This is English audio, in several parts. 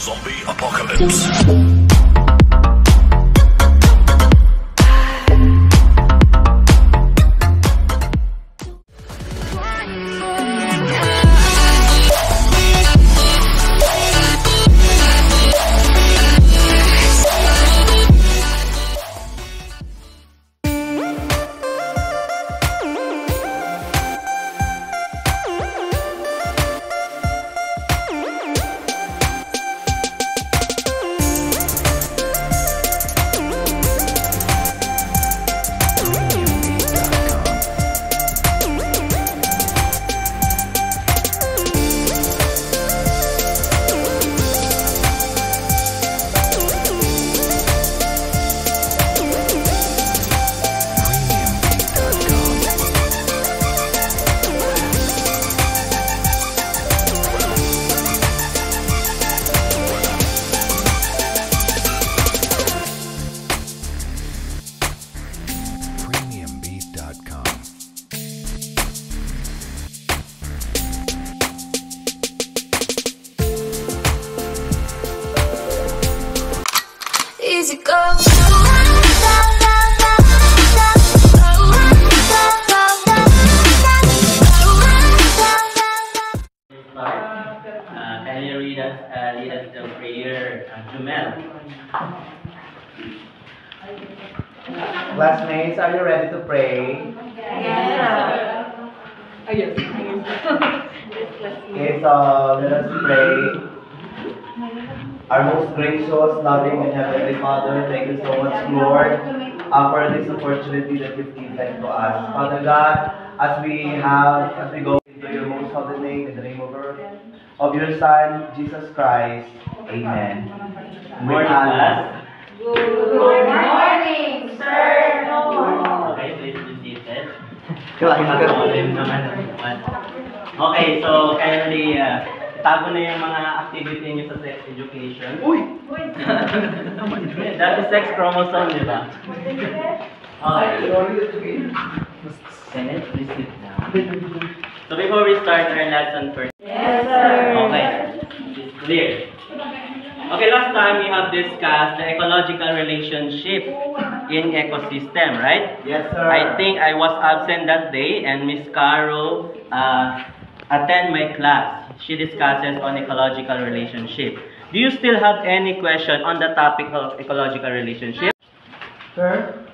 Zombie Apocalypse. Classmates, are you ready to pray? yes. Okay, so let us pray. Our most gracious, loving, and heavenly Father, thank you so much, Lord, uh, for this opportunity that you've given to us. Father God, as we have, as we go into your most holy name, in the name of our, of your Son, Jesus Christ, Amen. Morning, class. Okay, please be seated. Okay, so kindly, uh, itago na yung mga activity niyo sa sex education. Uy! That is sex chromosome, di ba? Okay. Kenneth, please sit down. So before we start our lesson first. Yes, sir. Discussed the ecological relationship in ecosystem, right? Yes, sir. I think I was absent that day and Miss Caro uh, attend my class. She discusses on ecological relationship. Do you still have any question on the topic of ecological relationship? Sir,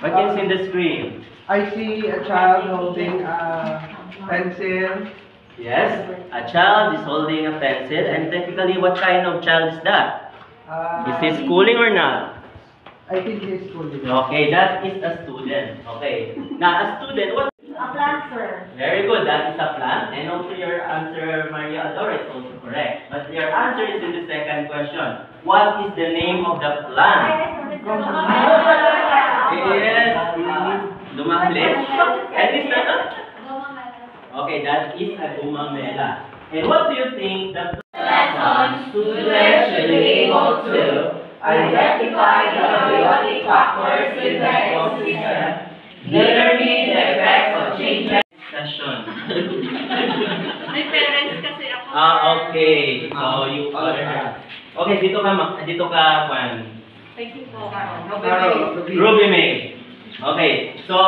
What is in the screen? I see a child holding a pencil. Yes, a child is holding a pencil and technically what kind of child is that? Uh, Is he schooling or not? I think he's schooling. Okay, that is a student. Okay. Now, a student, what? A plant, sir. Very good, that is a plant. And also your answer, Maria Adora, is also correct. But your answer is in the second question. What is the name of the plant? Yes, Lumaflex. And is that a- Okay, that is a gumamela. And what do you think the Lessons, students should be able to identify the periodic factors in the ecosystem, determine the effects of changes. session? May parents kasi ako. ah, okay. So you are... Okay, dito ka, ma- dito ka, Juan. Thank you po. Carol, Ruby May. Okay, so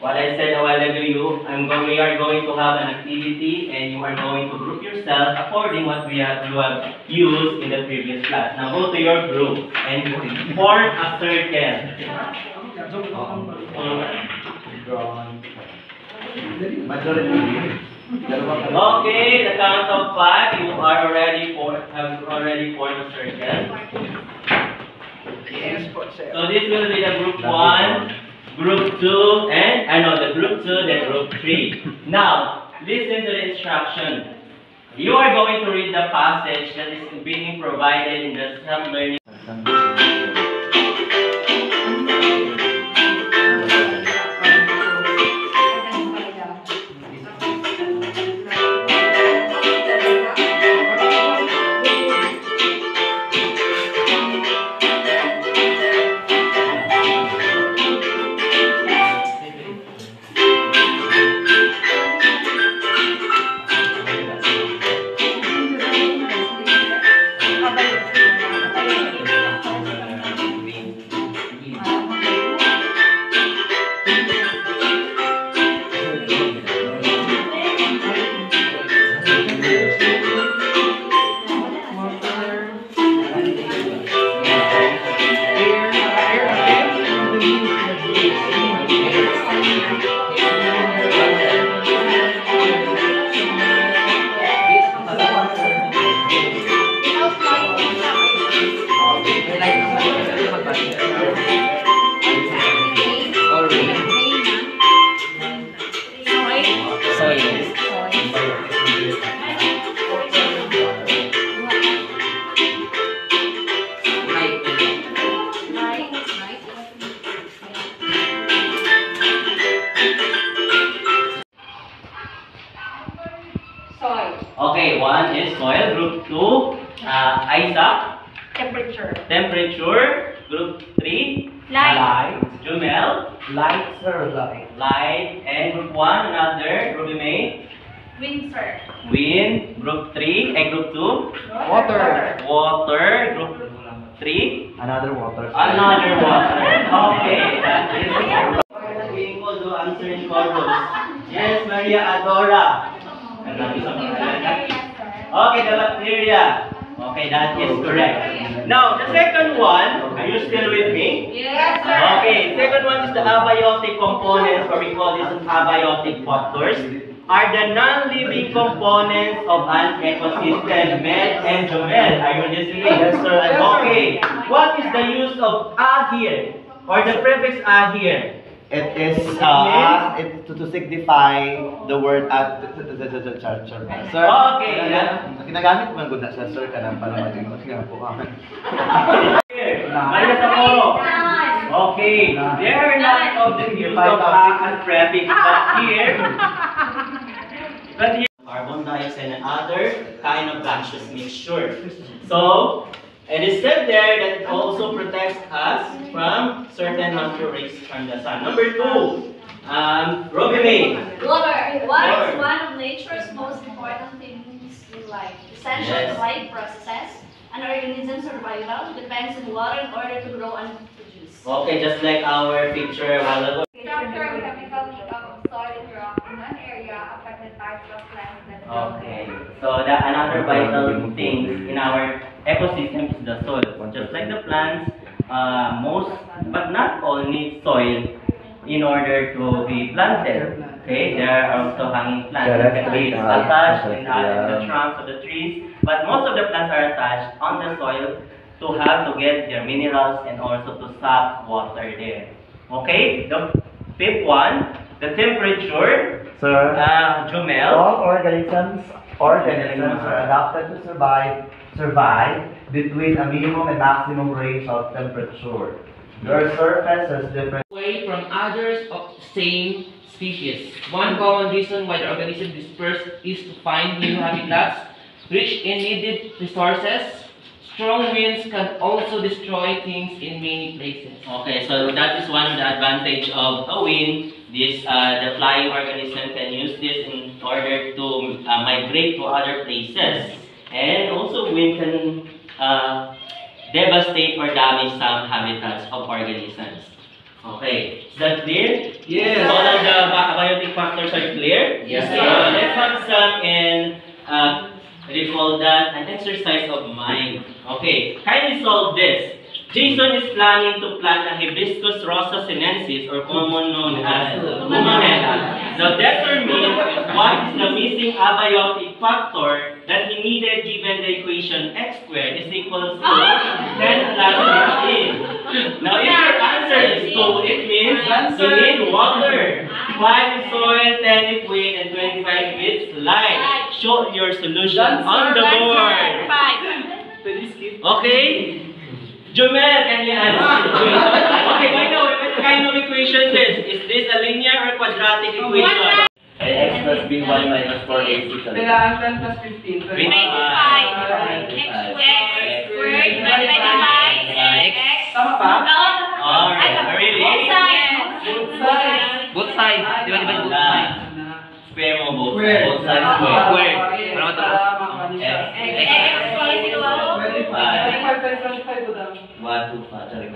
what I said a while ago, you, I'm going, we are going to have an activity, and you are going to group yourself according what we have you have used in the previous class. Now go to your group and form a circle. Majority. Okay, the count of five, you are already for have already formed a circle. So this will be the group one, group two, and I the group two, then group three. Now, listen to the instruction. You are going to read the passage that is being provided in the self-learning. Okay, one is soil. Group two, uh, Isaac. Temperature. Temperature. Group three, Light. Jumel. Light, sir, light. Light. And group one, another. Ruby May. Wind, sir. Wind. Group three. And group two, Water. water. Group three, Another water. sir. another water. Okay, that is being called to answer in chorus. Yes, Maria Adora. Okay, the bacteria. Okay, that is correct. Now, the second one, are you still with me? Yes, Okay, second one is the abiotic components, or we call this abiotic factors, are the non-living components of an ecosystem. Med and Jomel, are you listening? Yes, sir. Okay, what is the use of a here, or the prefix a here? It is uh, it, to, to signify the word at sir, sir. Sir, Okay, yeah. Ginagamit man gud na sa sir ka nang para maging Here, Maria Sapporo. Okay, they are not of the use of a and prefix, but here, but here, carbon dioxide and other kind of gaseous mixture. So, it is said there that it also protects us from certain harmful rays from the sun. Number two, um, Ruby May. Water. Water Water. is one of nature's most important things in life. Essential Yes. to life processes. An organism's survival depends on water in order to grow and produce. Okay, just like our picture a while ago. Structure of chemical makeup of soil and rock in one area affect the types of plants that grow. Okay, so the another vital thing in our ecosystem is the soil. Just like the plants, uh, most but not all need soil in order to be planted. Okay, there are also hanging plants that can be attached in, uh, in the trunks of the trees, but most of the plants are attached on the soil to have to get their minerals and also to suck water there. Okay, the fifth one, the temperature. Sir, Uh, Jumel. all organisms organisms are adapted to survive survive between a minimum and maximum range of temperature. Their surface has different away from others of same species. One common reason why the organism disperse is to find new habitats, rich in needed resources. Strong winds can also destroy things in many places. Okay, so that is one of the advantage of a wind. This uh, the flying organism can use this in order to uh, migrate to other places, and also wind can uh, devastate or damage some habitats of organisms. Okay, is that clear? Yes. All of the bi- biotic factors are clear. Yes, let's have some and uh, recall that an exercise of mind. Okay, kindly solve this. Jason is planning to plant a hibiscus rosa sinensis or common known as gumamela. Now determine what is the missing abiotic factor that he needed given the equation x squared is equals to 10 plus 15. Now if your answer is 2, it means you need water. 5 is soil, 10 is wind, and 25 is light. Show your solution on the board. Okay? Jumel, can you answer? okay, by the way, what kind of equation this? Is this a linear or quadratic equation? x plus b1 minus 4ac Kailangan 10 plus 15. 25. X squared, 25, X. Tama ba? Alright, really? Both sides. Both sides. Both sides. Di ba di ba both sides? Square mo both Square. Both sides Ah, square. Square. okay. Para matapos. Tama ka niya. X. X equals equal to 25. 25 times 25 ko daw. 1, 2, 5, sorry.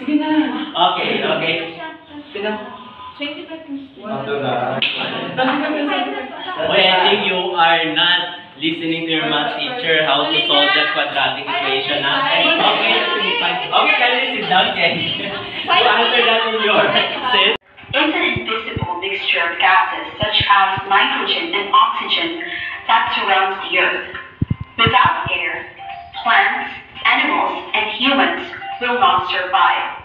Sige na. Okay, okay. Pinang. 25 times Ando na. Dami ka pinang. Well, I think you are not listening to your math teacher how to solve that quadratic equation. Okay, okay, can you sit down, Jen? to answer that in your set. It's an invisible mixture of gases such as nitrogen and oxygen that surrounds the Earth. Without air, plants, animals, and humans will not survive.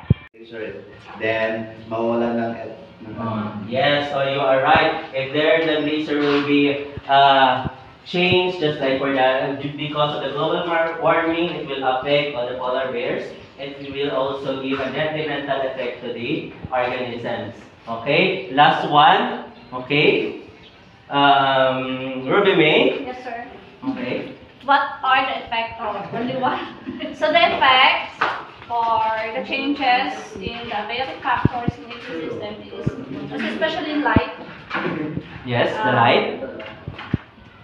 Sure. Then, mawalan ng, ng Yes, so you are right. If there, the nature will be uh, changed just like for the, because of the global warming, it will affect all the polar bears. It will also give a detrimental effect to the organisms. Okay, last one. Okay, um, Ruby May. Yes, sir. Okay. What are the effects? Oh, only one. so the effects for the changes in the abiotic factors in the ecosystem is, especially in light, Yes, the um, light.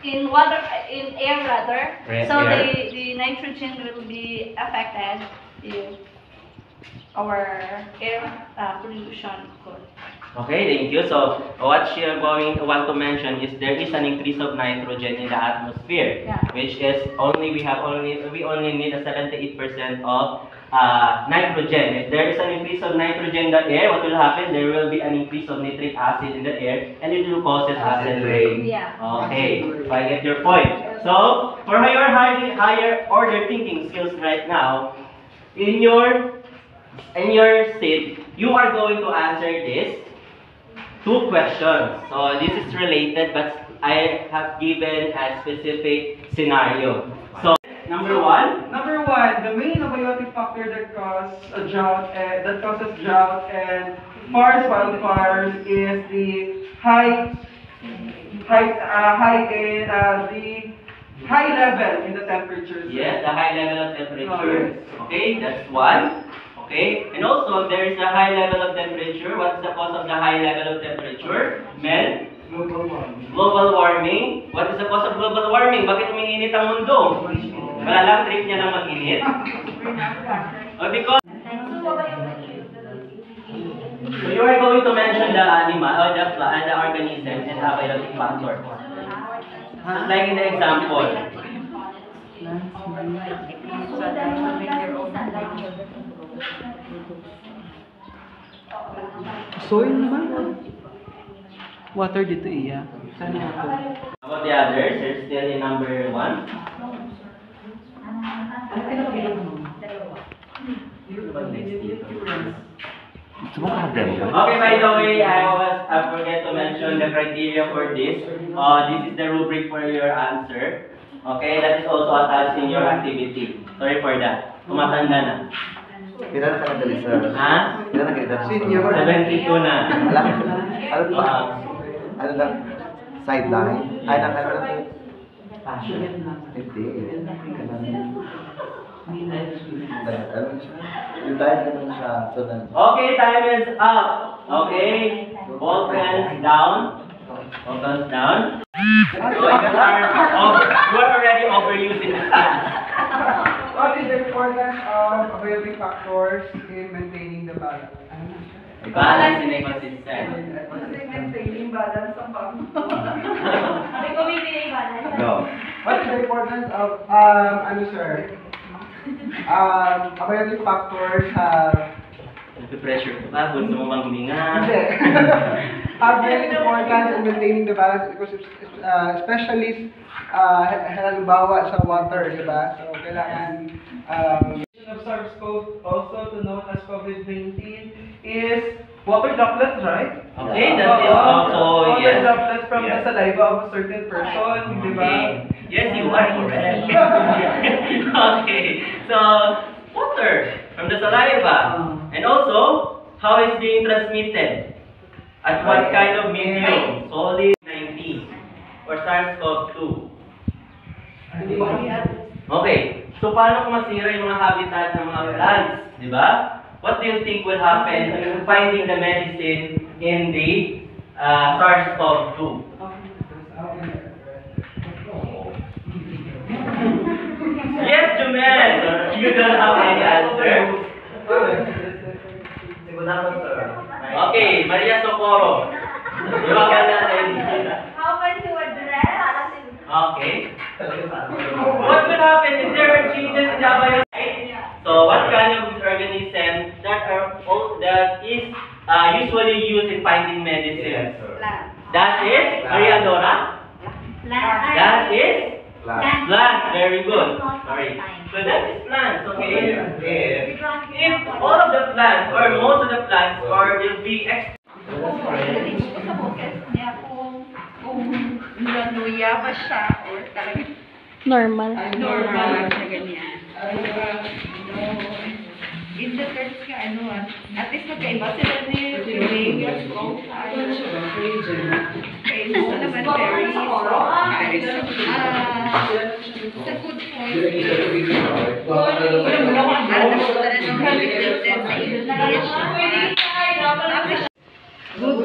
in water, in air rather. Right, so air. the, the nitrogen will be affected in our air uh, pollution. of course. Okay, thank you. So, what she are going want to mention is there is an increase of nitrogen in the atmosphere, Yeah. which is only we have only we only need a 78% of uh, nitrogen. If there is an increase of nitrogen in the air, what will happen? There will be an increase of nitric acid in the air, and it will cause acid rain. Yeah. Okay, so I get your point. So, for your higher, higher order thinking skills right now, in your in your seat, you are going to answer this two questions. So this is related, but I have given a specific scenario. So number one, Number one, the main abiotic factor that causes a drought, uh, that causes drought and forest wildfires is the high, high, uh, high in uh, the high level in the temperatures. yes, the high level of temperature. Okay, that's one. Okay, and also there is a high level of temperature. What's the cause of the high level of temperature? Mel? Global warming. Global warming. What is the cause of global warming? Bakit uminginit ang mundo? Wala lang trip niya lang mag-init. Oh, because So you are going to mention the animal or the plant, the organism and abiotic factor. Just like in the example. Soy naman. Water dito iya. Sana. How about the others? They're still in number one. Okay, by the way, I was I forget to mention the criteria for this. Uh, this is the rubric for your answer. Okay, that is also attached in your activity. Sorry for that. Tumatanda na. Kailan na ka nagali, sir? Ha? Kailan na ka Senior. 72 na. Wala. Ano ba? Uh, Ano lang? Sideline? Ay, nang ano lang? passion. Hindi. Yung siya. Okay, time is up. Okay, both hands down. Both hands down. So you are, you are already overusing this class. What is the importance of abiotic factors in maintaining the balance? Balance and ecosystem. Maintaining balance ang pag- may balance. Go. What is the importance of, um, ano sir? Um, abiotic factors have, Nagpe-pressure ka ba? Gusto mo bang huminga? hindi. have very importance in maintaining the balance because uh, especially, uh, halimbawa sa water, di ba? So, kailangan, um, of SARS-CoV, also known as COVID-19, is water droplets, right? Okay, that is also, Water yes. droplets from the saliva of a certain person, di ba? Okay. Yes, you are correct. okay, so water from the saliva. And also, how is being transmitted? At what kind of medium? Solid 19 or SARS-CoV-2? Okay, so paano kung masira yung mga habitat ng mga plants? Di ba? What do you think will happen in finding the medicine in the uh, SARS-CoV-2? Yes, Jumel! You don't have any answer? Okay, Maria Socorro. You are gonna How can you address Okay. What will happen if there are changes in the biotype? So what kind of organism that are all, that is uh, usually used in finding medicine? That is Maria Dora. That is plant. Very good. Sorry. So that is plants. Okay. If, If all of the plants or most of the plants or will be ex- Nalilito ko sa boses niya kung kung nanuya ba siya or talagang Normal. normal ganyan. In the terms ka ano ah, at least magkaiba sila ni side. Kaya isa naman very. Ah, sa good point. Ano ko na naman related sa English.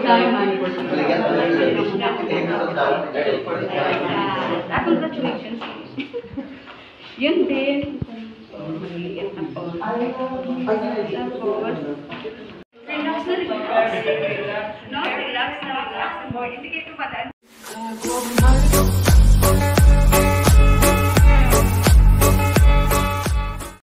Ah, congratulations. Yun din. Maliit na po. Relax na relax. No, relax na relax. More, hindi kayo tumadaan.